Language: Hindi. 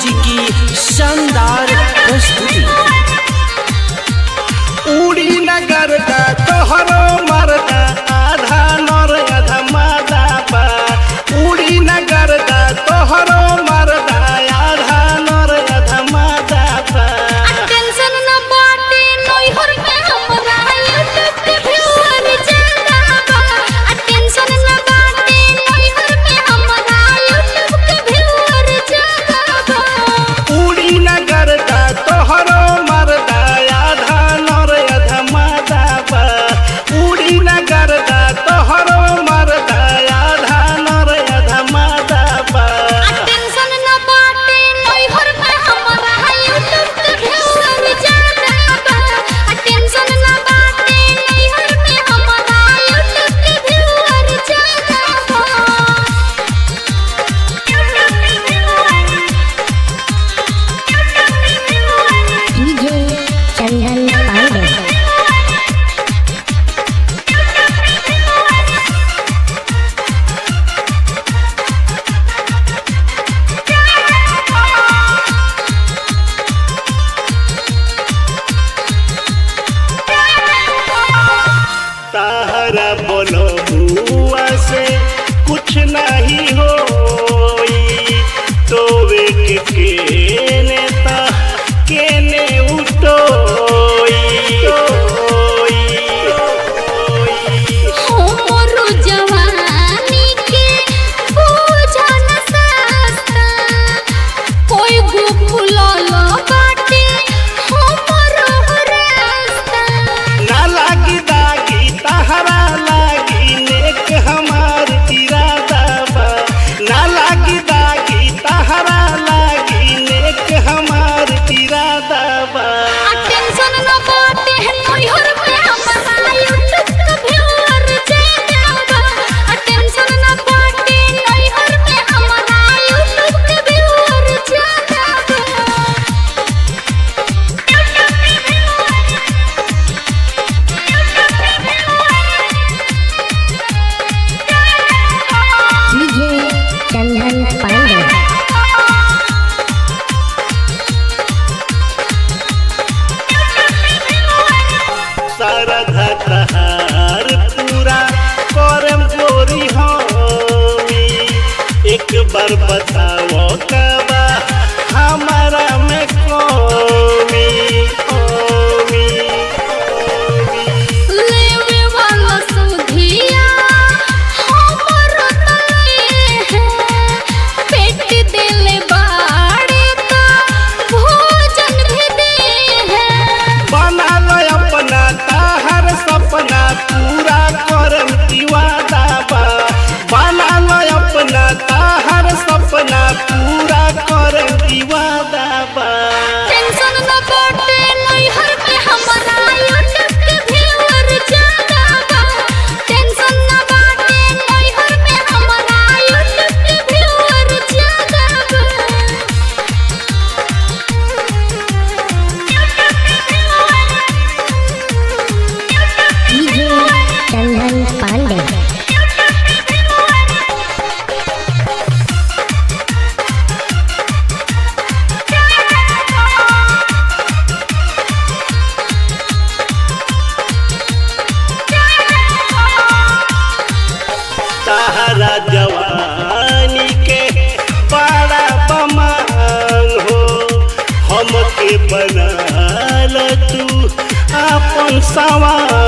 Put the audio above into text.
म्यूज़िक की action बताओ बताओ हमके